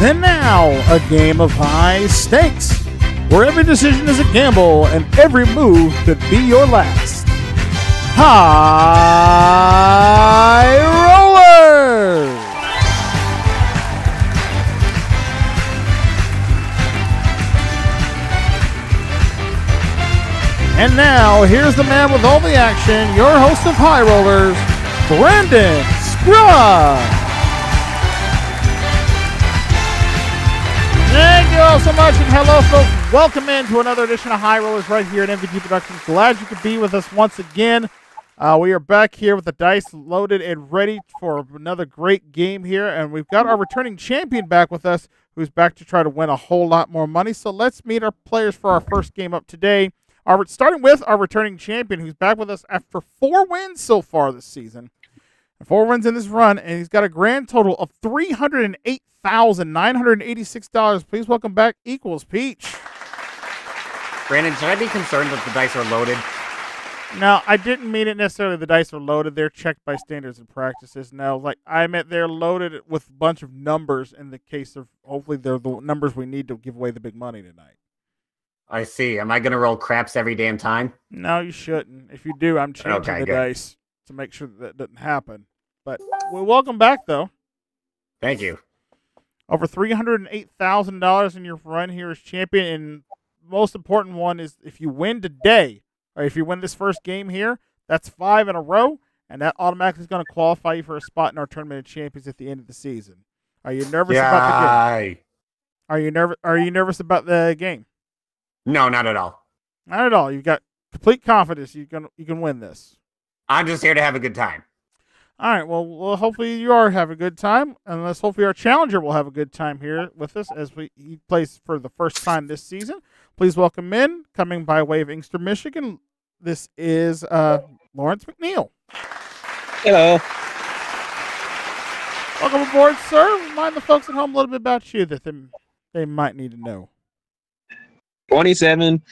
And now, a game of high stakes, where every decision is a gamble and every move could be your last. High Rollers! And now, here's the man with all the action, your host of High Rollers, Brandon Scruggs. Thank you all so much, and hello, folks. Welcome in to another edition of High Rollers right here at MVG Productions. Glad you could be with us once again. Uh, we are back here with the dice loaded and ready for another great game here, and we've got our returning champion back with us, who's back to try to win a whole lot more money. So let's meet our players for our first game up today. Our starting with our returning champion, who's back with us after four wins so far this season. Four wins in this run, and he's got a grand total of three hundred and eight thousand nine hundred eighty-six dollars. Please welcome back Equals Peach. Brandon, should I be concerned that the dice are loaded? Now, I didn't mean it necessarily. The dice are loaded; they're checked by standards and practices. Now, like I meant, they're loaded with a bunch of numbers. In the case of hopefully, they're the numbers we need to give away the big money tonight. I see. Am I going to roll craps every damn time? No, you shouldn't. If you do, I'm changing Okay, the good. dice to make sure that, that doesn't happen. But well, welcome back, though. Thank you. Over three hundred and eight thousand dollars in your run here as champion, and most important one is if you win today, or if you win this first game here, that's five in a row, and that automatically is going to qualify you for a spot in our tournament of champions at the end of the season. Are you nervous about the game? Are you nervous? Are you nervous about the game? No, not at all. Not at all. You've got complete confidence. You can you can win this. I'm just here to have a good time. All right. Well, well, hopefully you are having a good time, and let's hopefully our challenger will have a good time here with us as we he plays for the first time this season. Please welcome in, coming by way of Inkster, Michigan. This is uh, Lawrence McNeil. Hello. Welcome aboard, sir. Remind the folks at home a little bit about you that they, they might need to know. 27.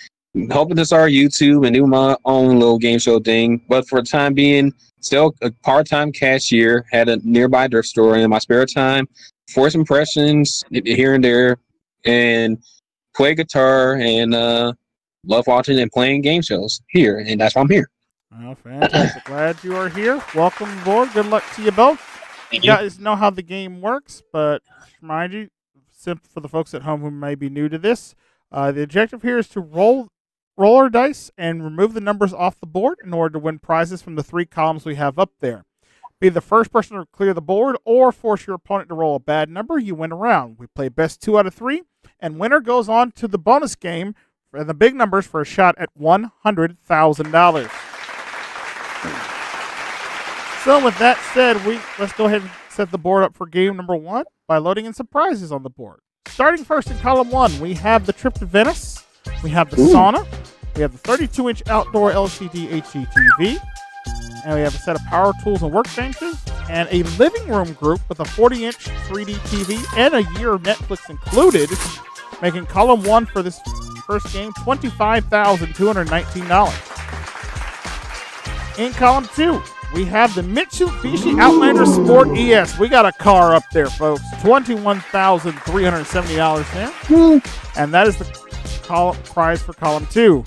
Hoping to start YouTube and do my own little game show thing. But for the time being, still a part time cashier, had a nearby thrift store in my spare time. force impressions here and there, and play guitar and uh, love watching and playing game shows here. And that's why I'm here. Oh, fantastic. Glad you are here. Welcome aboard. Good luck to you both. Thank you you. guys know how the game works, but remind you, simple for the folks at home who may be new to this, uh, the objective here is to roll roll our dice and remove the numbers off the board in order to win prizes from the three columns we have up there. Be the first person to clear the board or force your opponent to roll a bad number, you win a round. We play best two out of three, and winner goes on to the bonus game for the big numbers for a shot at one hundred thousand dollars. So with that said, we let's go ahead and set the board up for game number one by loading in some prizes on the board. Starting first in column one, we have the trip to Venice, we have the Ooh. sauna, we have the 32-inch outdoor LCD HD TV, and we have a set of power tools and workbenches, and a living room group with a 40-inch 3D TV and a year of Netflix included, making column one for this first game $25,219. In column two, we have the Mitsubishi Outlander Sport ES. We got a car up there, folks. $21,370 there. Hmm. And that is the column prize for column two.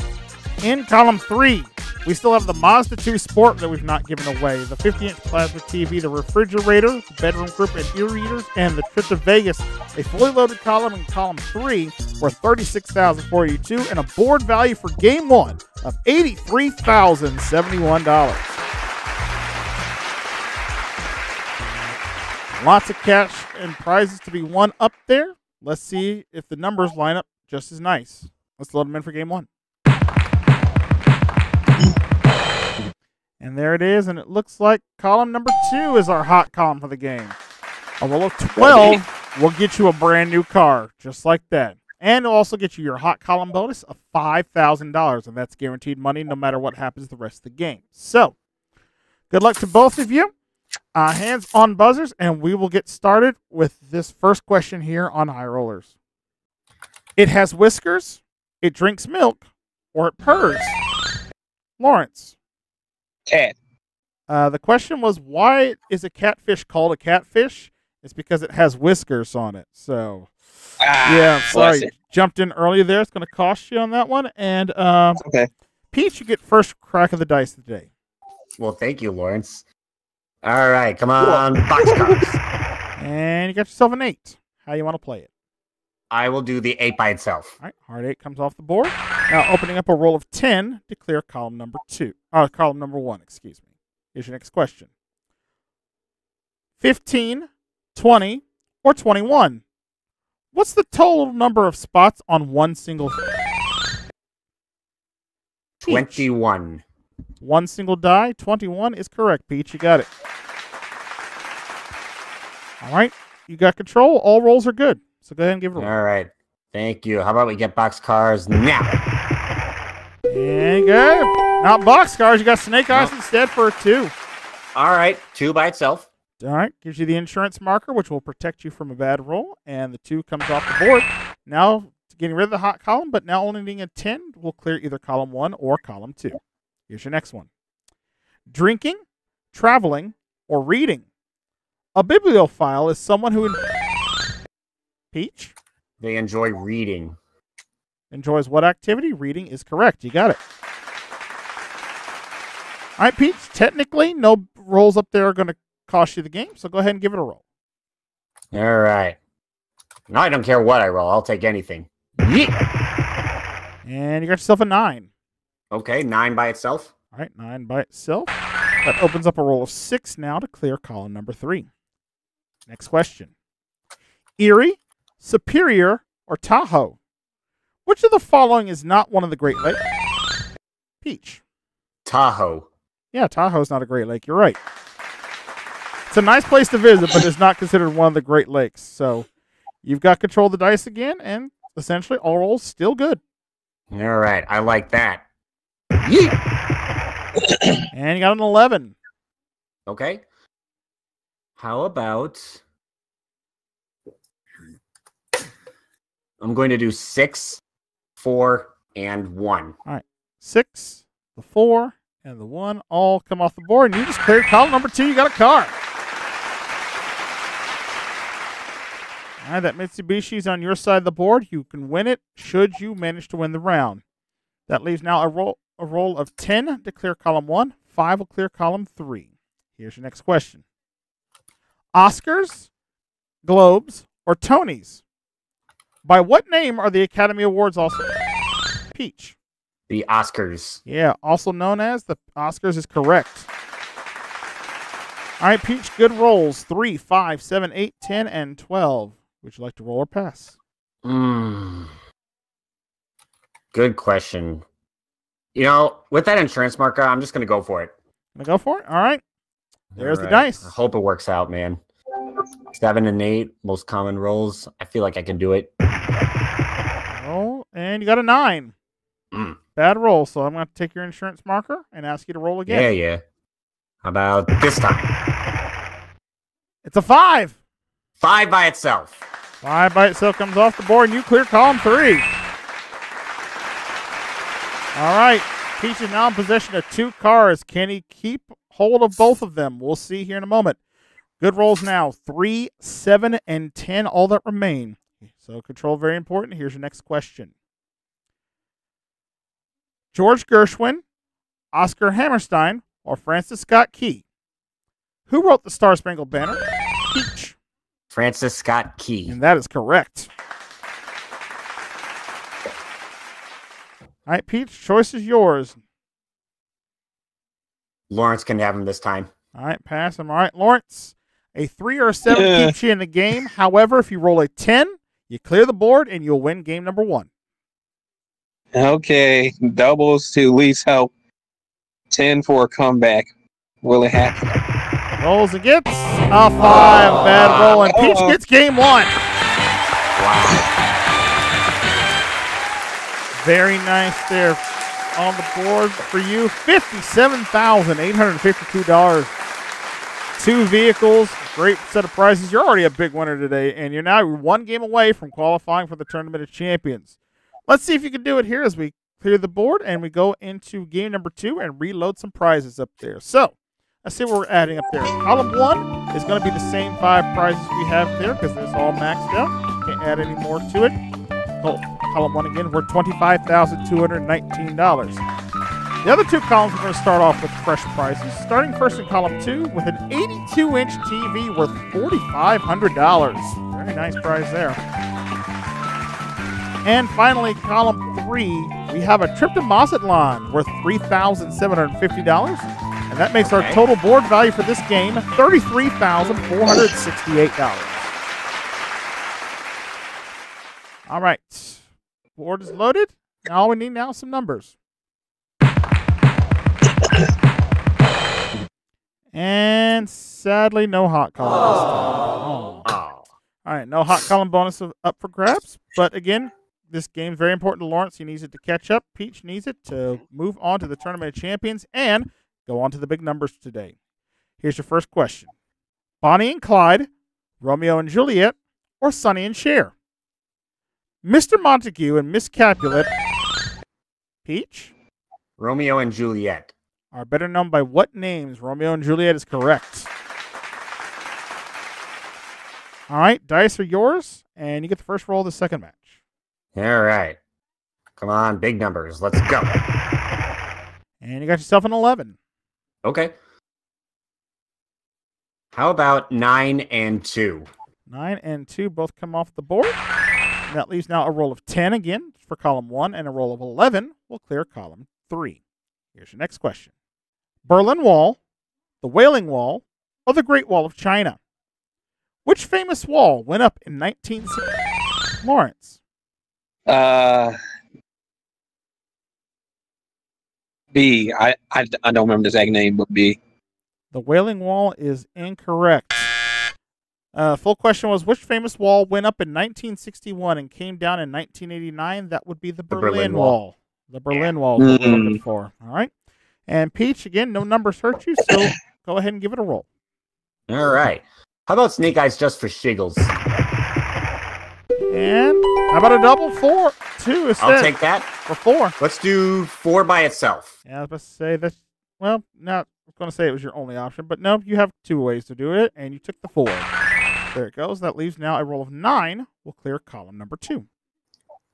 In column three, we still have the Mazda 2 Sport that we've not given away, the 50 inch plasma TV, the refrigerator, the bedroom group and e-readers, and the trip to Vegas. A fully loaded column in column three worth 36042 and a board value for game one of $83,071. Lots of cash and prizes to be won up there. Let's see if the numbers line up just as nice. Let's load them in for game one. And there it is, and it looks like column number two is our hot column for the game. A roll of 12 will get you a brand new car, just like that. And it'll also get you your hot column bonus of $5,000, and that's guaranteed money no matter what happens the rest of the game. So, good luck to both of you. Uh, hands on buzzers, and we will get started with this first question here on High Rollers. It has whiskers, it drinks milk, or it purrs. Lawrence, Cat. uh, the question was why is a catfish called a catfish? It's because it has whiskers on it. So Ah, yeah, bless sorry, it. jumped in early there. It's going to cost you on that one. And um, Okay. Pete, you get first crack of the dice today. Well, thank you, Lawrence. All right, come on, boxcars. And you got yourself an eight. How you want to play it? I will do the eight by itself. All right, hard eight comes off the board. Now opening up a roll of ten to clear column number two. Uh, column number one, excuse me. Here's your next question. 15, 20, or 21? What's the total number of spots on one single Peach. Twenty-one. One single die, 21 is correct, Peach. You got it. All right, you got control. All rolls are good. So go ahead and give it a roll. All right, thank you. How about we get boxcars now? And good. Not boxcars. You got snake eyes No. instead for a two. All right, two by itself. All right, gives you the insurance marker, which will protect you from a bad roll, and the two comes off the board. Now, getting rid of the hot column, but now only needing a 10 will clear either column one or column two. Here's your next one drinking, traveling, or reading. A bibliophile is someone who. Peach They enjoy reading. Enjoys what activity? Reading is correct. You got it. All right, Peach, technically, no rolls up there are going to cost you the game, so go ahead and give it a roll. All right. Now I don't care what I roll. I'll take anything. Yeet. And you got yourself a nine. Okay, nine by itself. All right, nine by itself. That opens up a roll of six now to clear column number three. Next question Erie, Superior, or Tahoe? Which of the following is not one of the Great Lakes? Peach. Tahoe. Yeah, Tahoe's not a Great Lake. You're right. It's a nice place to visit, but it's not considered one of the Great Lakes. So you've got control of the dice again, and essentially all rolls still good. All right, I like that. And you got an 11. Okay. How about I'm going to do six, four, and one. All right. Six, the four, and the one all come off the board, and you just cleared column number two. You got a car. All right, that Mitsubishi's on your side of the board. You can win it should you manage to win the round. That leaves now a roll a roll of ten to clear column one. Five will clear column three. Here's your next question: Oscars, Globes, or Tonys? By what name are the Academy Awards also? Peach. The Oscars. Yeah, also known as the Oscars is correct. All right, Peach, good rolls. Three, five, seven, eight, ten, and 12. Would you like to roll or pass? Mm. Good question. You know, with that insurance marker, I'm just going to go for it. Gonna go for it? All right. There's the dice. I hope it works out, man. Seven and eight, most common rolls. I feel like I can do it. Roll, and you got a nine. Mm. Bad roll, so I'm going to take your insurance marker and ask you to roll again. Yeah, yeah. How about this time? It's a five. Five by itself. Five by itself comes off the board, and you clear column three. All right. Peach is now in possession of two cars. Can he keep hold of both of them? We'll see here in a moment. Good rolls now. Three, seven, and ten, all that remain. So control very important. Here's your next question. George Gershwin, Oscar Hammerstein, or Francis Scott Key? Who wrote the Star Spangled Banner? Peach. Francis Scott Key. And that is correct. All right, Peach, choice is yours. Lawrence can have him this time. All right, pass him. All right, Lawrence. A three or a seven Yeah. keeps you in the game. However, if you roll a 10, you clear the board and you'll win game number one. Okay, doubles to least help. Ten for a comeback. Will it happen? Rolls and gets a five. Oh, Bad roll. And Peach Uh-oh. gets game one. Wow. Very nice there on the board for you. $57,852. Two vehicles. Great set of prizes. You're already a big winner today, and you're now one game away from qualifying for the Tournament of Champions. Let's see if you can do it here as we clear the board and we go into game number two and reload some prizes up there. So, let's see what we're adding up there. Column one, is going to be the same five prizes we have there because it's all maxed out. Can't add any more to it. Oh, column one again, we're $25,219. The other two columns we're going to start off with fresh prices. Starting first in column two with an 82 inch TV worth $4,500. Very nice prize there. And finally, column three, we have a trip to Mazatlan worth $3,750. And that makes our total board value for this game $33,468. All right. Board is loaded. All we need now is some numbers. And sadly, no hot column this time. Oh. Oh. All right, no hot column bonus of- up for grabs. But again, this game's very important to Lawrence. He needs it to catch up. Peach needs it to move on to the Tournament of Champions and go on to the big numbers today. Here's your first question Bonnie and Clyde, Romeo and Juliet, or Sonny and Cher? Mr. Montague and Miss Capulet, Peach, Romeo and Juliet. Are better known by what names? Romeo and Juliet is correct. All right, dice are yours, and you get the first roll of the second match. All right. Come on, big numbers. Let's go. And you got yourself an 11. Okay. How about nine and two? 9 and 2 both come off the board. And that leaves now a roll of 10 again for column 1, and a roll of 11 will clear column 3. Here's your next question Berlin Wall, the Wailing Wall, or the Great Wall of China? Which famous wall went up in 1960? Lawrence. Uh, B. I, I, I don't remember the exact name, but B. The Wailing Wall is incorrect. Uh, full question was which famous wall went up in 1961 and came down in 1989? That would be the Berlin, Berlin Wall. Wall. The Berlin Wall is what we're looking Mm. for. All right. And Peach, again, no numbers hurt you, so go ahead and give it a roll. All right. How about Snake Eyes just for shiggles? And how about a double four? Two instead. I'll take that. for four. Let's do four by itself. Yeah, I was about to say that's well, not I was to say it was your only option, but no, you have two ways to do it, and you took the four. There it goes. That leaves now a roll of nine. We'll clear column number two.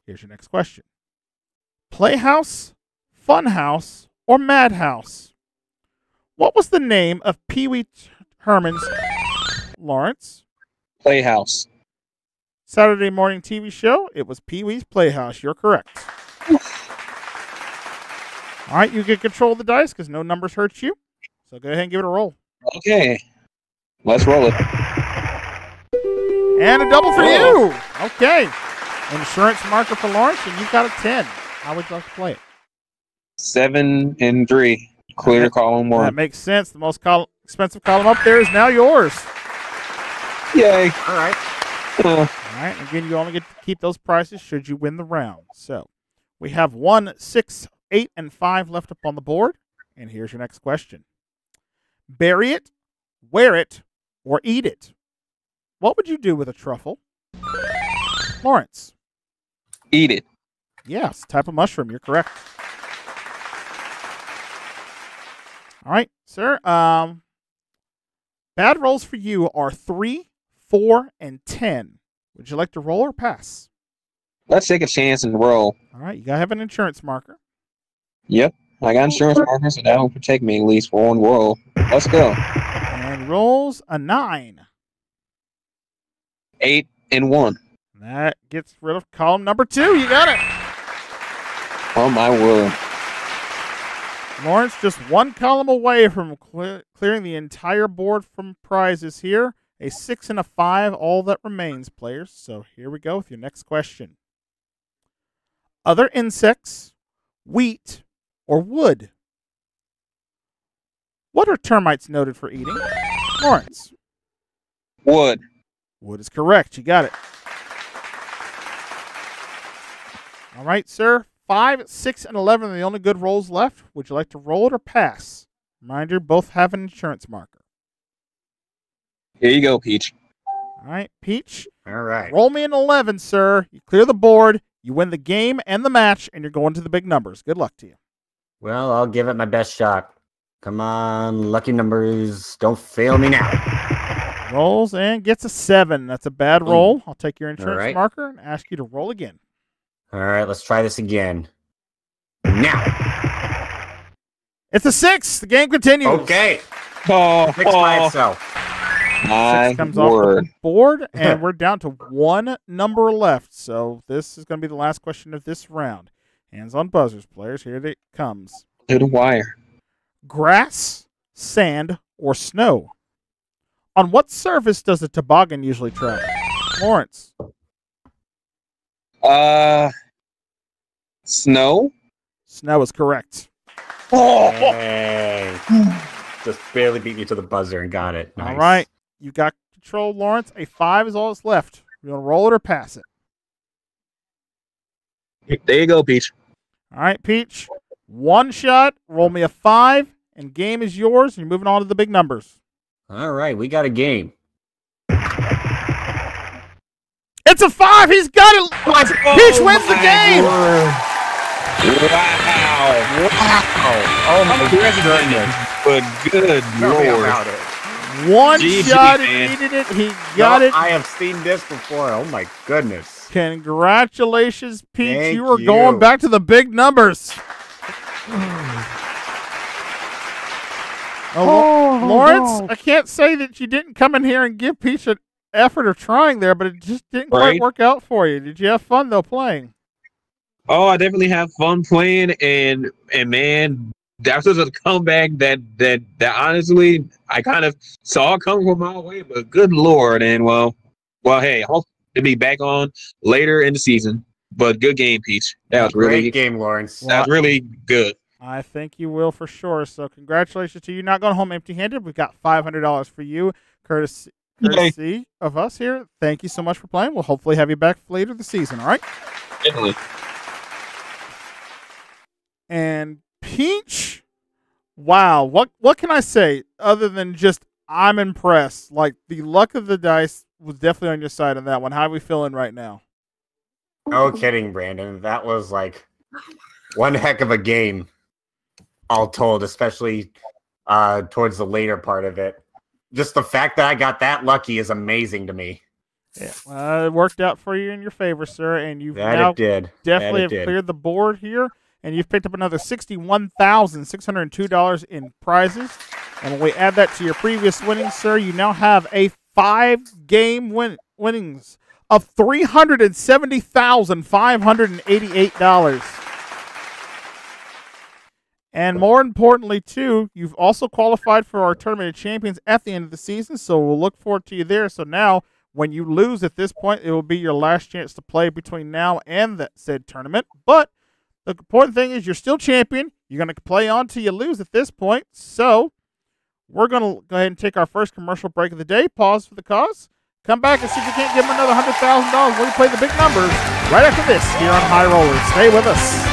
Here's your next question: Playhouse, Funhouse, or Madhouse? What was the name of Pee Wee Herman's Lawrence Playhouse. Saturday morning TV show? It was Pee Wee's Playhouse. You're correct. All right, you get control of the dice because no numbers hurt you. So go ahead and give it a roll. Okay. Let's roll it. And a double for Whoa. you. Okay. Insurance marker for Lawrence, and you've got a 10. How would you like to play it? Seven and three. Clear Okay. column one. That makes sense. The most col- expensive column up there is now yours. Yay. All right. Uh, All right. Again, you only get to keep those prices should you win the round. So we have one, six, eight, and five left up on the board. And here's your next question Bury it, wear it, or eat it. What would you do with a truffle? Lawrence. eat it. Yes, type of mushroom. You're correct. All right, sir. Um, bad rolls for you are three, four, and ten. Would you like to roll or pass? Let's take a chance and roll. All right, you gotta have an insurance marker. Yep. I got insurance markers, so that will protect me at least for one roll. Let's go. And rolls a nine. Eight and one. That gets rid of column number two. You got it. Oh my word. Lawrence just one column away from cle- clearing the entire board from prizes here. A six and a five, all that remains, players. So here we go with your next question. Other insects, wheat, or wood? What are termites noted for eating? Lawrence. Wood. Wood is correct. You got it. All right, sir. Five, six, and eleven are the only good rolls left. Would you like to roll it or pass? Reminder: both have an insurance marker. Here you go, Peach. All right, Peach. All right. Roll me an eleven, sir. You clear the board. You win the game and the match, and you're going to the big numbers. Good luck to you. Well, I'll give it my best shot. Come on, lucky numbers. Don't fail me now. Rolls and gets a seven. That's a bad roll. I'll take your insurance right. marker and ask you to roll again. All right, let's try this again. Now. It's a six. The game continues. Okay. Oh, Fix by itself. my Six comes off the board, and we're down to one number left. So this is going to be the last question of this round. Hands on buzzers, players. Here it comes. To the wire. Grass, sand, or snow? On what surface does a toboggan usually travel? Lawrence. Uh, snow. Snow is correct. Hey. Just barely beat me to the buzzer and got it. Nice. All right. You got control, Lawrence. A five is all that's left. You want to roll it or pass it? There you go, Peach. All right, Peach. One shot. Roll me a five, and game is yours. You're moving on to the big numbers. All right, we got a game. It's a five. He's got it. Peach wins the game. word. Wow. Oh my goodness. But good lord. One GG, shot. He man. needed it. He got No, it. I have seen this before. Oh my goodness. Congratulations, Peach. Thank you are going back to the big numbers. Oh, Lo- oh, Lawrence, I can't say that you didn't come in here and give Peach an effort of trying there, but it just didn't quite work out for you. Did you have fun though playing? Oh, I definitely have fun playing, and and man, that was a comeback that that that honestly I kind of saw coming from my way. But good lord, and well, well, hey, I hope to be back on later in the season. But good game, Peach. That was really Great game, Lawrence. that was really good. I think you will for sure. So congratulations to you. Not going home empty-handed. We've got five hundred dollars for you, courtesy, Yay. courtesy of us here. Thank you so much for playing. We'll hopefully have you back later this season. All right. Definitely. And Peach, wow, what what can I say other than just I'm impressed. Like the luck of the dice was definitely on your side on that one. How are we feeling right now? No kidding, Brandon. That was like one heck of a game, all told, especially uh, towards the later part of it. Just the fact that I got that lucky is amazing to me. Yeah, uh, it worked out for you in your favor, sir, and you've That now did. definitely have did. cleared the board here, and you've picked up another sixty-one thousand six hundred two dollars in prizes. And when we add that to your previous winnings, sir, you now have a five-game win- winnings of three hundred and seventy thousand five hundred and eighty-eight dollars. And more importantly, too, you've also qualified for our Tournament of Champions at the end of the season, so we'll look forward to you there. So now, when you lose at this point, it will be your last chance to play between now and that said tournament. But the important thing is you're still champion. You're going to play on till you lose at this point. So we're going to go ahead and take our first commercial break of the day. Pause for the cause. Come back and see if we can't give them another $100,000 when we play the big numbers right after this here on High Rollers. Stay with us.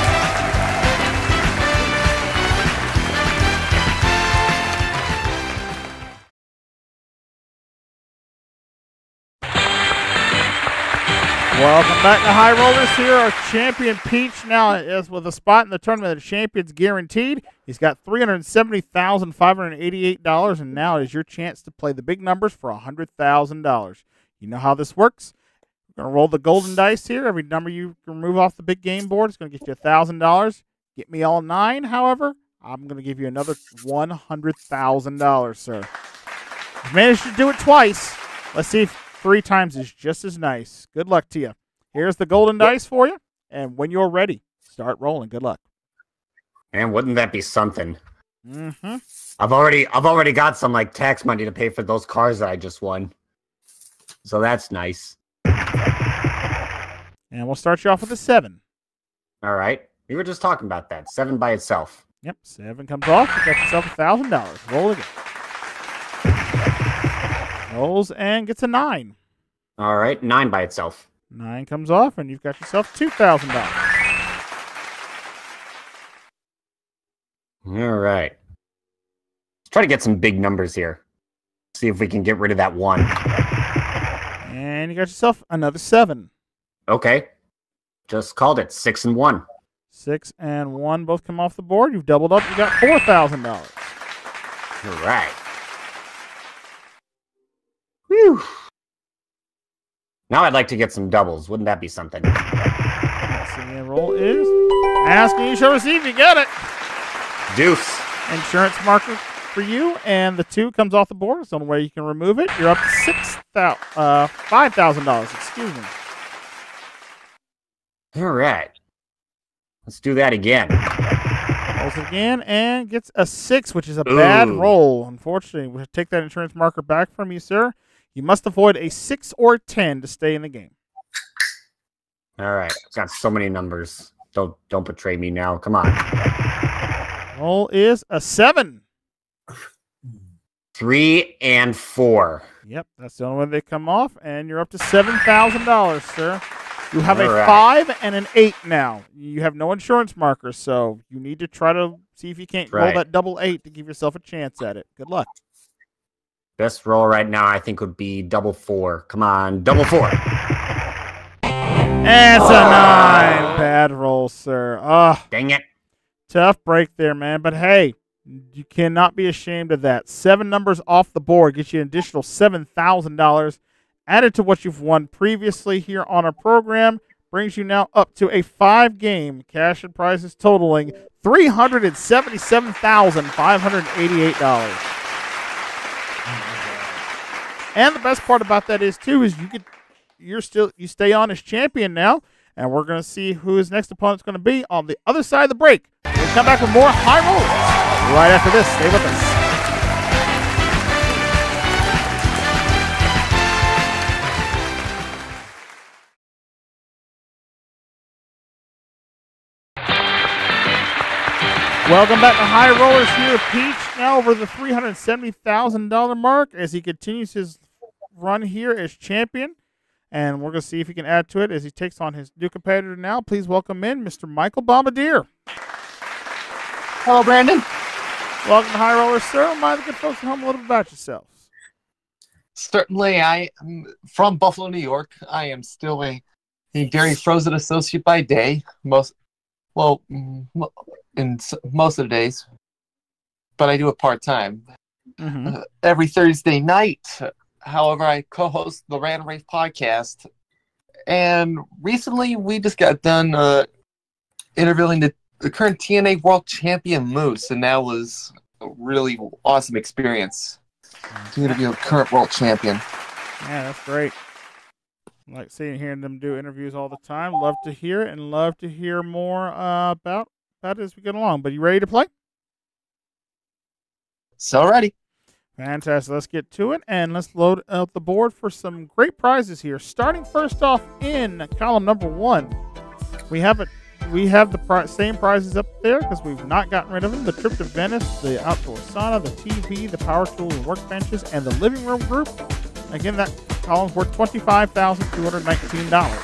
Welcome back to High Rollers here. Our champion Peach now is with a spot in the tournament of champions guaranteed. He's got three hundred seventy thousand five hundred eighty-eight dollars, and now is your chance to play the big numbers for hundred thousand dollars. You know how this works. We're gonna roll the golden dice here. Every number you remove off the big game board is gonna get you thousand dollars. Get me all nine, however, I'm gonna give you another one hundred thousand dollars, sir. You've managed to do it twice. Let's see if three times is just as nice. Good luck to you. Here's the golden dice for you, and when you're ready, start rolling. Good luck. Man, wouldn't that be something? Mm-hmm. I've already I've already got some like tax money to pay for those cars that I just won. So that's nice. And we'll start you off with a seven. All right. We were just talking about that. Seven by itself. Yep, seven comes off. You got yourself a thousand dollars. Roll again. Rolls and gets a nine. All right. Nine by itself. Nine comes off, and you've got yourself two thousand dollars. All right. Let's try to get some big numbers here. See if we can get rid of that one. And you got yourself another seven. Okay. Just called it. Six and one. Six and one both come off the board. You've doubled up. You got four thousand dollars. All right. Whew. Now I'd like to get some doubles. Wouldn't that be something? Singing roll is asking you shall receive. You get it. Deuce. Insurance marker for you, and the two comes off the board. It's the only way you can remove it. You're up to six thousand, uh, five thousand dollars. Excuse me. All right. Let's do that again. Rolls again and gets a six, which is a bad roll. Unfortunately, we'll take that insurance marker back from you, sir. You must avoid a six or ten to stay in the game. All right. Got so many numbers. Don't don't betray me now. Come on. Roll is a seven. Three and four. Yep, that's the only way they come off, and you're up to seven thousand dollars, sir. You have a All right. five and an eight now. You have no insurance markers, so you need to try to see if you can't roll that double eight to give yourself a chance at it. Good luck. Best roll right now, I think, would be double four. Come on, double four. It's a nine. Bad roll, sir. Ah. Dang it. Tough break there, man. But hey, you cannot be ashamed of that. Seven numbers off the board gets you an additional $7,000 added to what you've won previously here on our program. Brings you now up to a five game cash and prizes totaling $377,588. And the best part about that is too is you could you're still you stay on as champion now, and we're gonna see who his next opponent's gonna be on the other side of the break. We'll come back with more high rolls right after this. Stay with us. Welcome back to High Rollers here Peach, now over the $370,000 mark as he continues his run here as champion. And we're going to see if he can add to it as he takes on his new competitor now. Please welcome in Mr. Michael Bombardier. Hello, Brandon. Welcome to High Rollers, sir. Remind the good folks at home a little bit about yourselves. Certainly, I am from Buffalo, New York. I am still a, a dairy frozen associate by day, most well, in most of the days, but I do it part time Mm-hmm. uh, every Thursday night. However, I co-host the Random Race podcast, and recently we just got done uh, interviewing the, the current TNA World Champion Moose, and that was a really awesome experience to interview a current world champion. Yeah, that's great. I like seeing hearing them do interviews all the time. Love to hear it and love to hear more uh, about it as we get along. But you ready to play? So ready. Fantastic. Let's get to it and let's load out the board for some great prizes here. Starting first off in column number one, we have it. We have the pri- same prizes up there because we've not gotten rid of them. The trip to Venice, the outdoor sauna, the TV, the power tools and workbenches, and the living room group. Again, that column's worth twenty-five thousand two hundred nineteen dollars.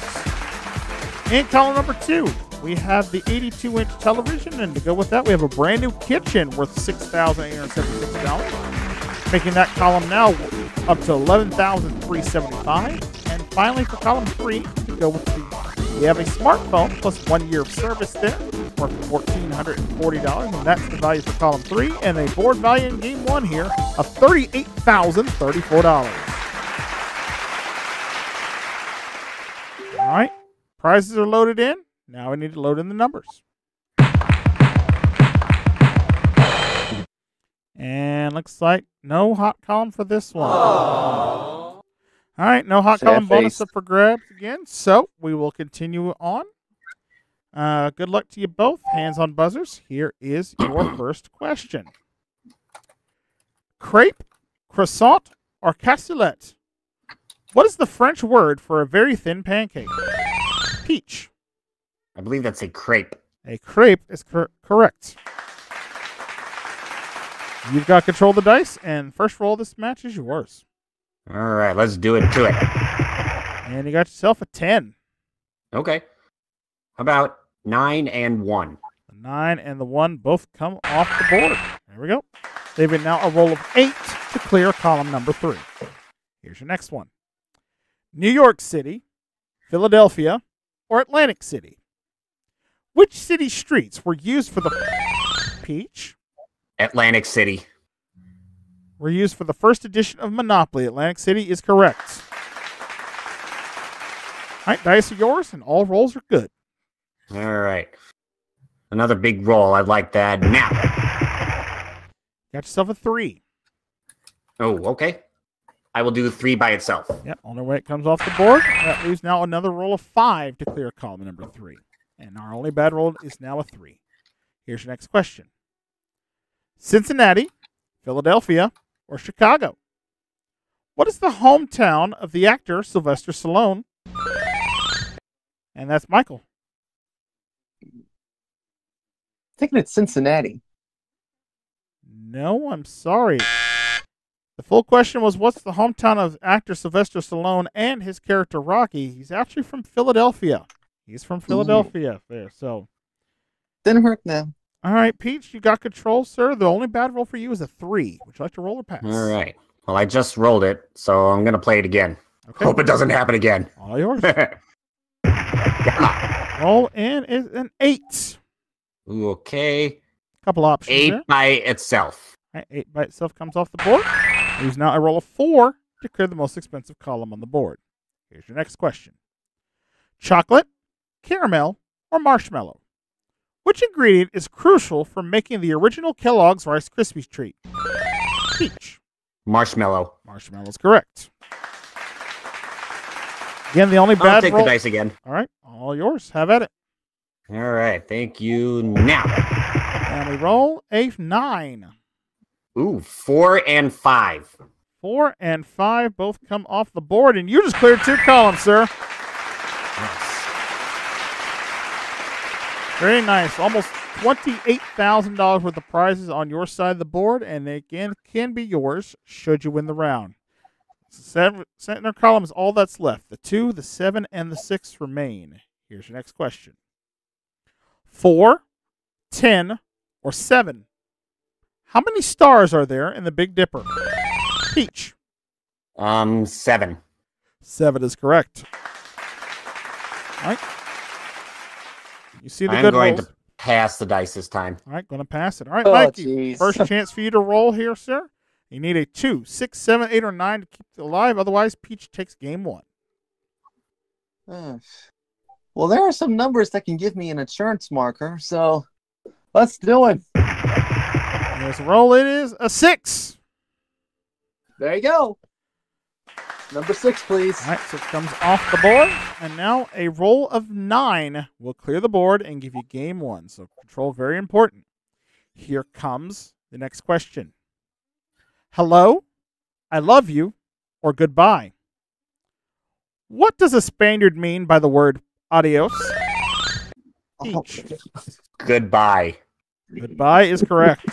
In column number two, we have the 82-inch television, and to go with that, we have a brand new kitchen worth six thousand eight hundred seventy-six dollars making that column now up to $11,375. And finally, for column three, to go with the, we have a smartphone plus one year of service there worth $1,440, and that's the value for column three. And a board value in game one here of $38,034. All right, prizes are loaded in. Now we need to load in the numbers. And looks like no hot column for this one. All right, no hot Sad column bonus up for grabs again. So we will continue on. Uh, good luck to you both. Hands on buzzers. Here is your first question Crepe, croissant, or cassoulet? What is the French word for a very thin pancake? Peach. I believe that's a crepe. A crepe is cor- correct. You've got control of the dice, and first roll of this match is yours. All right, let's do it to it. And you got yourself a 10. Okay. How about nine and one? The 9 and the 1 both come off the board. There we go. They've been now a roll of 8 to clear column number 3. Here's your next one New York City, Philadelphia, or Atlantic City? Which city streets were used for the Peach? Atlantic City. were used for the first edition of Monopoly. Atlantic City is correct. All right, dice are yours, and all rolls are good. All right. Another big roll. I'd like that. Now. Got yourself a three. Oh, okay. I will do the three by itself. Yeah, only way it comes off the board. That leaves now another roll of five to clear column number three. And our only bad roll is now a three. Here's your next question Cincinnati, Philadelphia, or Chicago? What is the hometown of the actor Sylvester Stallone? And that's Michael. thinking it's Cincinnati. No, I'm sorry. The full question was what's the hometown of actor Sylvester Stallone and his character Rocky? He's actually from Philadelphia. He's from Philadelphia there. So, Didn't work now. all right, Peach, you got control, sir. The only bad roll for you is a three. Would you like to roll or pass? All right. Well, I just rolled it, so I'm going to play it again. Okay. Hope it doesn't happen again. All yours. roll in is an eight. Ooh, okay. Couple options Eight there. by itself. All right, eight by itself comes off the board. Leaves now a roll of four to clear the most expensive column on the board. Here's your next question chocolate, caramel, or marshmallow? Which ingredient is crucial for making the original Kellogg's Rice Krispies treat? Peach. Marshmallow. Marshmallow is correct. Again, the only bad. I'll take roll. the dice again. All right, all yours. Have at it. All right. Thank you. Now. And we roll a nine. Ooh, four and five. Four and five both come off the board, and you just cleared two columns, sir. Very nice. Almost twenty-eight thousand dollars worth of prizes on your side of the board, and they again can be yours should you win the round. Seven, center column is all that's left. The two, the seven, and the six remain. Here's your next question: Four, ten, or seven? How many stars are there in the Big Dipper? Peach. Um, seven. Seven is correct. All right. You see the I'm good going rolls. to pass the dice this time. All right, going to pass it. All right, Oh, Mikey. jeez. First chance for you to roll here, sir. You need a two, six, seven, eight, or nine to keep it alive. Otherwise, Peach takes game one. Well, there are some numbers that can give me an insurance marker, so let's do it. There's a roll. It is a six. There you go. Number six, please. All right, so it comes off the board. And now a roll of nine will clear the board and give you game one. So control very important. Here comes the next question. Hello, I love you, or goodbye. What does a Spaniard mean by the word adios? Oh, Peach. Goodbye. Goodbye is correct.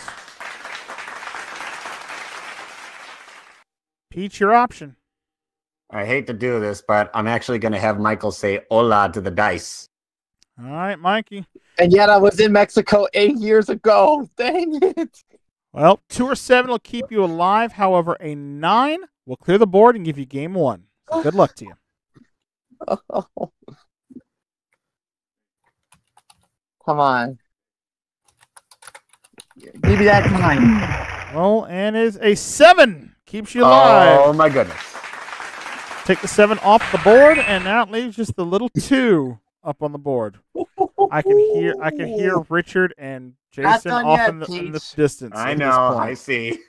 Peach, your option. I hate to do this, but I'm actually going to have Michael say hola to the dice. All right, Mikey. and yet I was in Mexico eight years ago. Dang it. Well, two or seven will keep you alive. However, a nine will clear the board and give you game one. So good luck to you. Oh. Come on. Give me that time. Roll and is a seven. Keeps you alive. Oh my goodness. Take the seven off the board, and now it leaves just the little two up on the board. I can hear I can hear Richard and Jason off yet, in the, in the distance. I know. I see.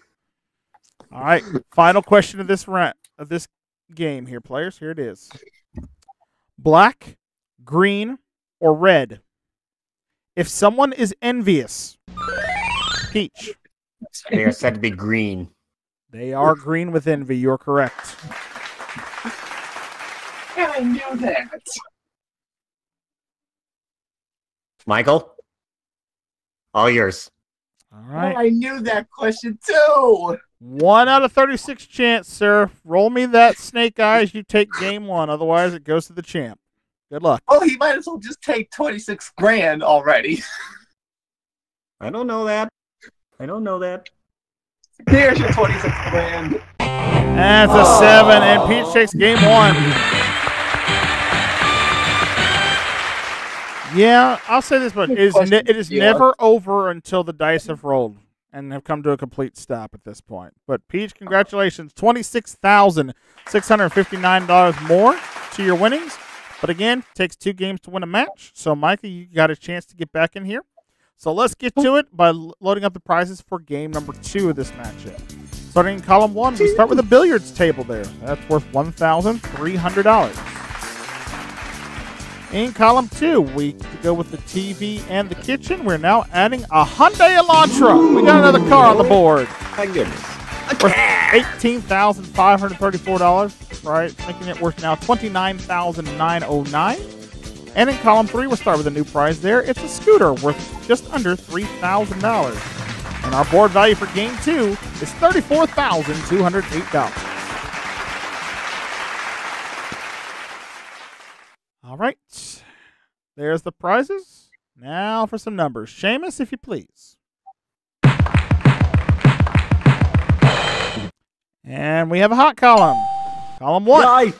All right, final question of this round of this game here, players. Here it is: black, green, or red. If someone is envious, peach. They are said to be green. They are green with envy. You're correct. I knew that. Michael? All yours. All right, oh, I knew that question too. one out of thirty-six chance, sir. Roll me that snake eyes. You take game one. Otherwise, it goes to the champ. Good luck. Well, he might as well just take 26 grand already. I don't know that. I don't know that. Here's your 26 grand. That's a seven, and Peach takes game one. Yeah, I'll say this much: it is, ne- it is never over until the dice have rolled. and have come to a complete stop at this point. But Peach, congratulations, twenty six thousand six hundred fifty nine dollars more to your winnings. But again, takes two games to win a match. So Micah, you got a chance to get back in here. So let's get to it by loading up the prizes for game number two of this matchup. Starting in column one, we start with a billiards table there. That's worth one thousand three hundred dollars. In column two, we go with the TV and the kitchen. We're now adding a Hyundai Elantra. We got another car on the board. My goodness. Eighteen thousand five hundred thirty-four dollars, right? Making it worth now twenty-nine thousand nine hundred nine. And in column three, we'll start with a new prize there. It's a scooter worth just under three thousand dollars. And our board value for game two is thirty-four thousand two hundred eight dollars. All right. There's the prizes. Now for some numbers. Seamus, if you please. And we have a hot column. Column one. Yay.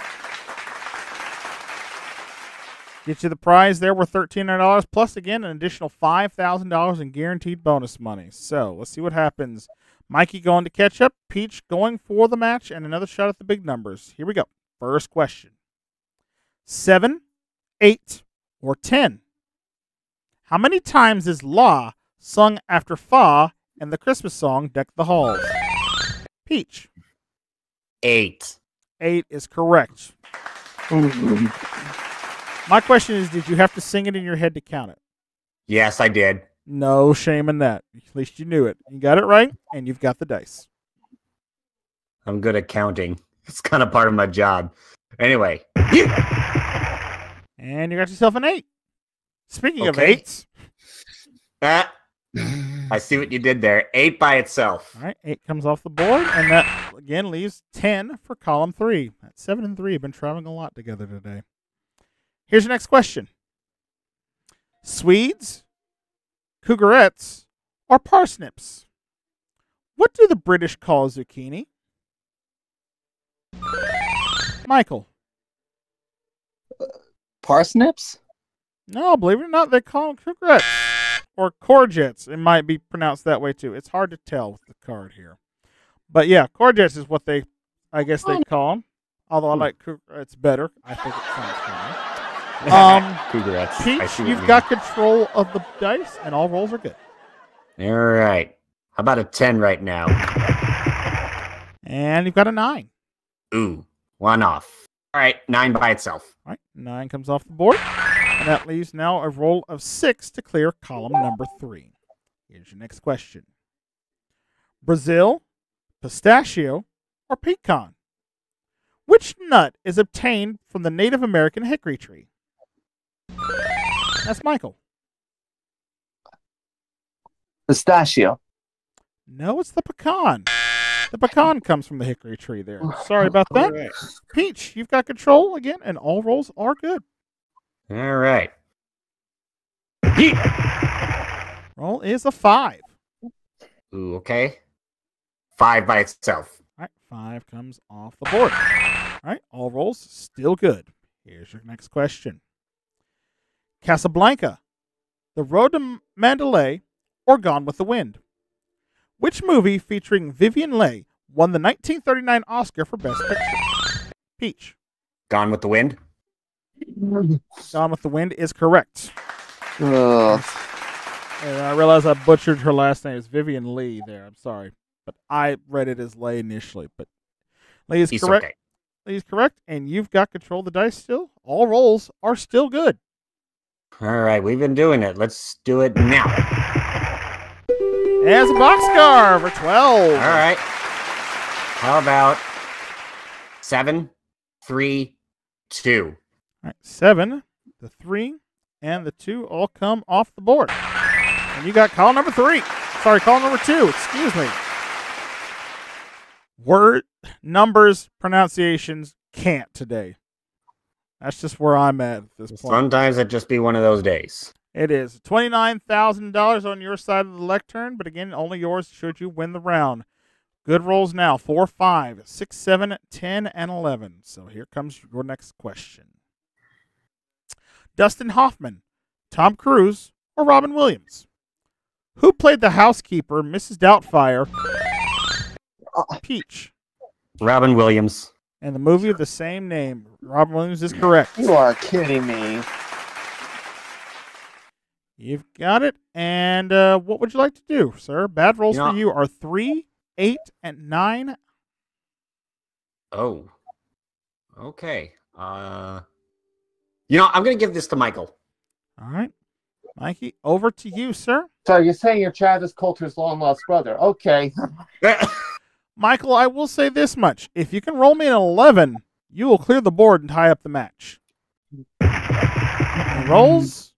Get you the prize there worth hundred dollars plus again an additional five thousand dollars in guaranteed bonus money. So let's see what happens. Mikey going to catch up, Peach going for the match, and another shot at the big numbers. Here we go. First question. Seven, eight, or ten? How many times is La sung after Fa in the Christmas song Deck the Halls? Peach. Eight. Eight is correct. My question is, did you have to sing it in your head to count it? Yes, I did. No shame in that. At least you knew it. You got it right, and you've got the dice. I'm good at counting. It's kind of part of my job. Anyway, And you got yourself an eight. Speaking of eights, ah, I see what you did there. Eight by itself. all right, eight comes off the board, and that again leaves ten for column three. That's seven and three have been traveling a lot together today. Here's your next question: Swedes, cougarettes, or parsnips? What do the British call zucchini? Michael. Parsnips? No, believe it or not, they call them cougarettes or courgettes. It might be pronounced that way too. It's hard to tell with the card here, but yeah, courgettes is what they, I guess they call them. Although I like cougarettes better. I think it sounds funny. Um, Congrats. Peach, you've you got control of the dice, and all rolls are good. All right. How about a 10 right now? And you've got a nine. Ooh, one off. All right, nine by itself. All right, nine comes off the board, and that leaves now a roll of six to clear column number three. Here's your next question: Brazil, pistachio, or pecan? Which nut is obtained from the Native American hickory tree? That's Michael. Pistachio. No, it's the pecan. The pecan comes from the hickory tree there. Sorry about that. Right. Peach, you've got control again, and all rolls are good. All right. Roll is a five. Ooh, okay. Five by itself. All right, five comes off the board. All right, all rolls still good. Here's your next question Casablanca, The Road to Mandalay, or Gone with the Wind? Which movie featuring Vivien Leigh won the 1939 Oscar for Best Picture? Peach. Gone with the wind. Gone with the Wind is correct. Ugh. And I realize I butchered her last name. It's Vivian Lee there. I'm sorry. But I read it as Leigh initially. But Lee is He's correct. okay. Lee's correct. And you've got control of the dice still. All rolls are still good. All right, we've been doing it. Let's do it now. As a boxcar for 12. All right. How about seven, three, two? All right, seven, the three, and the two all come off the board. And you got call number three. Sorry, call number two. Excuse me. Word, numbers, pronunciations can't today. That's just where I'm at at this point. Sometimes it just be one of those days. It is $29,000 on your side of the lectern, but again, only yours should you win the round. Good rolls now 4, 5, 6, 7, 10, and 11. So here comes your next question Dustin Hoffman, Tom Cruise, or Robin Williams? Who played the housekeeper, Mrs. Doubtfire? Peach. Robin Williams. And the movie of the same name. Robin Williams is correct. You are kidding me. You've got it. And uh, what would you like to do, sir? Bad rolls You know- for you are three, eight, and nine. Oh. Okay. Uh You know, I'm gonna give this to Michael. All right. Mikey, over to you, sir. So you're saying you're Travis Coulter's long lost brother? Okay. Michael, I will say this much. If you can roll me an 11, you will clear the board and tie up the match. He rolls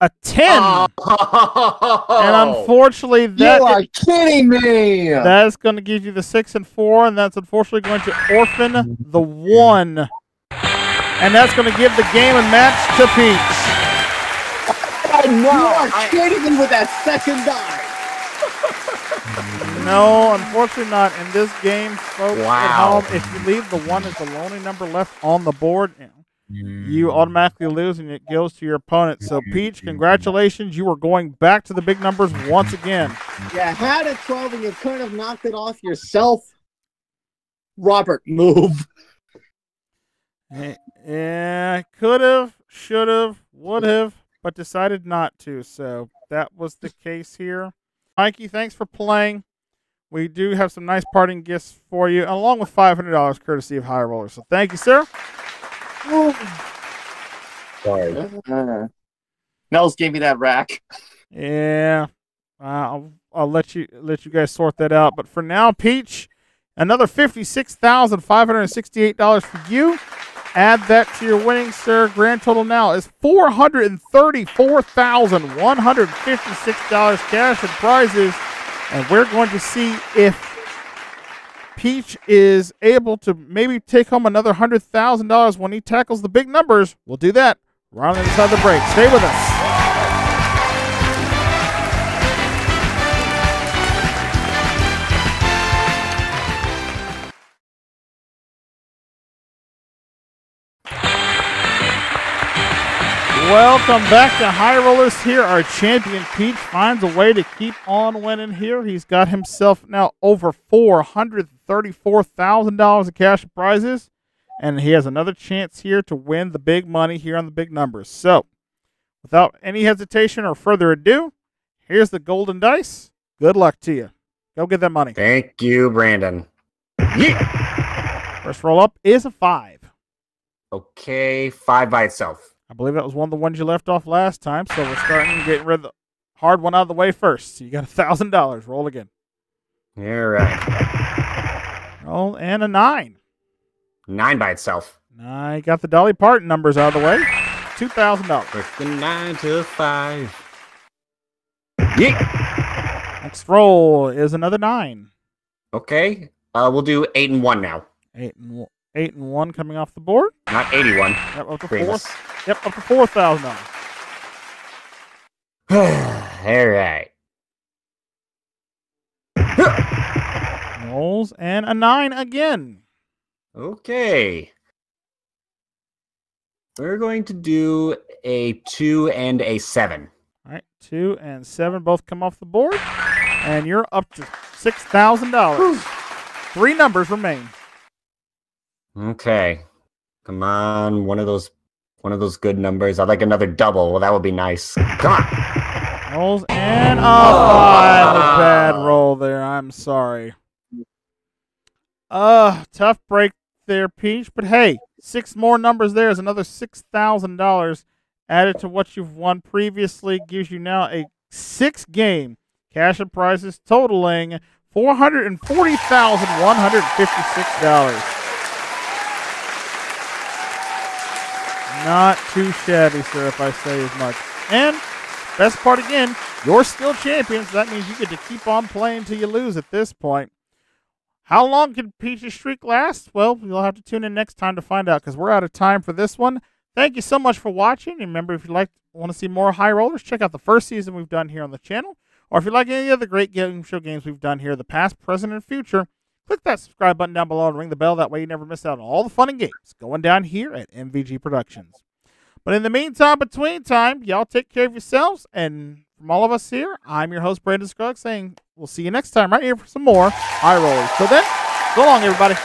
a 10. Oh. And unfortunately, that you are kidding me. that is going to give you the 6 and 4, and that's unfortunately going to orphan the 1. And that's going to give the game and match to Peach. you are kidding me with that second die. No, unfortunately not. In this game, folks at home, if you leave the 1 as the only number left on the board, you mm. automatically lose and it goes to your opponent. So, mm-hmm. Peach, congratulations. You are going back to the big numbers once again. You had a 12 and you couldn't have knocked it off yourself. Robert, move. Eh, Yeah, could have, should have, would have, but decided not to. So, that was the case here. Mikey, thanks for playing. We do have some nice parting gifts for you, along with $500 courtesy of High Roller. So, thank you, sir. Sorry. Uh, Nels gave me that rack. Yeah, uh, I'll, I'll let you let you guys sort that out. But for now, Peach, another fifty six thousand five hundred sixty eight dollars for you. Add that to your winnings, sir. Grand total now is four hundred and thirty four thousand one hundred fifty six dollars cash and prizes, and we're going to see if Peach is able to maybe take home another hundred thousand dollars when he tackles the big numbers. We'll do that right other the break. Stay with us. Welcome back to High Rollers. Here, our champion Peach finds a way to keep on winning. Here, he's got himself now over four hundred thirty-four thousand dollars in cash and prizes, and he has another chance here to win the big money here on the big numbers. So, without any hesitation or further ado, here's the golden dice. Good luck to you. Go get that money. Thank you, Brandon. Yeah. First roll up is a five. Okay, five by itself. I believe that was one of the ones you left off last time. So we're starting getting rid of the hard one out of the way first. So you got a thousand dollars. Roll again. All right. Roll and a nine. Nine by itself. I got the Dolly Parton numbers out of the way. Two thousand dollars. Nine to five. Yeah. Next roll is another nine. Okay. Uh, we'll do eight and one now. Eight and one, eight and one coming off the board. Not eighty-one. Yep, up to four. Yep, up to four thousand dollars. All right. Rolls and a nine again. Okay. We're going to do a two and a seven. All right, two and seven both come off the board, and you're up to six thousand dollars. Three numbers remain. Okay. Come on, one of those one of those good numbers. I'd like another double. Well, that would be nice. Come on. Rolls and a five. A bad roll there. I'm sorry. Uh, tough break there, Peach. But hey, six more numbers there is another six thousand dollars added to what you've won previously. Gives you now a six game cash and prizes totaling four hundred and forty thousand one hundred fifty six dollars. Not too shabby, sir, if I say as much. And best part again, you're still champions. That means you get to keep on playing till you lose at this point. How long can Peach's streak last? Well, you'll have to tune in next time to find out because we're out of time for this one. Thank you so much for watching. And remember, if you like want to see more high rollers, check out the first season we've done here on the channel. Or if you like any of the great game show games we've done here, the past, present, and future, click that subscribe button down below and ring the bell. That way you never miss out on all the fun and games going down here at MVG Productions. But in the meantime, between time, y'all take care of yourselves. And from all of us here, I'm your host, Brandon Scruggs, saying we'll see you next time right here for some more High Rollers. So then, so long, everybody.